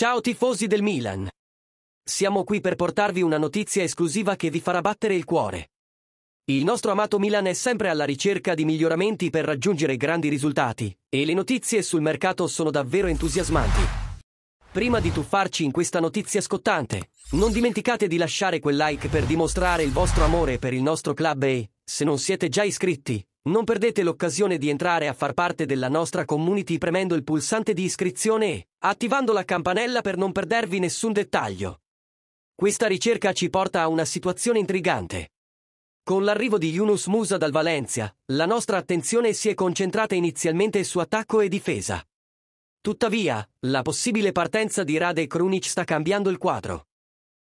Ciao tifosi del Milan. Siamo qui per portarvi una notizia esclusiva che vi farà battere il cuore. Il nostro amato Milan è sempre alla ricerca di miglioramenti per raggiungere grandi risultati, e le notizie sul mercato sono davvero entusiasmanti. Prima di tuffarci in questa notizia scottante, non dimenticate di lasciare quel like per dimostrare il vostro amore per il nostro club e, se non siete già iscritti, non perdete l'occasione di entrare a far parte della nostra community premendo il pulsante di iscrizione e attivando la campanella per non perdervi nessun dettaglio. Questa ricerca ci porta a una situazione intrigante. Con l'arrivo di Yunus Musa dal Valencia, la nostra attenzione si è concentrata inizialmente su attacco e difesa. Tuttavia, la possibile partenza di Rade Krunic sta cambiando il quadro.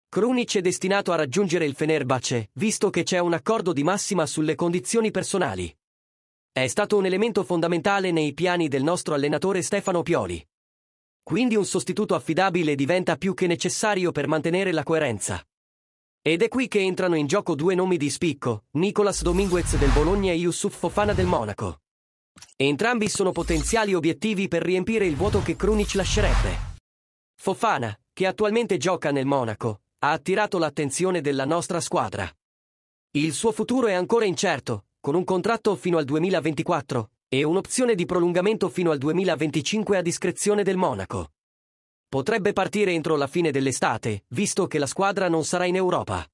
Krunic è destinato a raggiungere il Fenerbahce, visto che c'è un accordo di massima sulle condizioni personali. È stato un elemento fondamentale nei piani del nostro allenatore Stefano Pioli. Quindi un sostituto affidabile diventa più che necessario per mantenere la coerenza. Ed è qui che entrano in gioco due nomi di spicco, Nicolas Dominguez del Bologna e Yusuf Fofana del Monaco. Entrambi sono potenziali obiettivi per riempire il vuoto che Krunic lascerebbe. Fofana, che attualmente gioca nel Monaco, ha attirato l'attenzione della nostra squadra. Il suo futuro è ancora incerto, con un contratto fino al 2024 e un'opzione di prolungamento fino al 2025 a discrezione del Monaco. Potrebbe partire entro la fine dell'estate, visto che la squadra non sarà in Europa.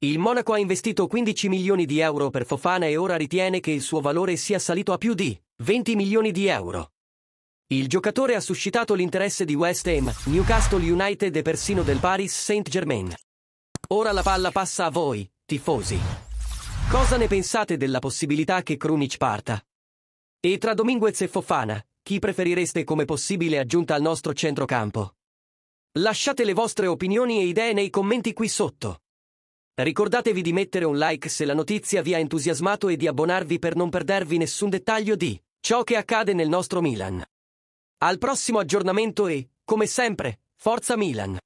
Il Monaco ha investito 15 milioni di euro per Fofana e ora ritiene che il suo valore sia salito a più di 20 milioni di euro. Il giocatore ha suscitato l'interesse di West Ham, Newcastle United e persino del Paris Saint-Germain. Ora la palla passa a voi, tifosi. Cosa ne pensate della possibilità che Krunic parta? E tra Dominguez e Fofana, chi preferireste come possibile aggiunta al nostro centrocampo? Lasciate le vostre opinioni e idee nei commenti qui sotto. Ricordatevi di mettere un like se la notizia vi ha entusiasmato e di abbonarvi per non perdervi nessun dettaglio di ciò che accade nel nostro Milan. Al prossimo aggiornamento e, come sempre, Forza Milan!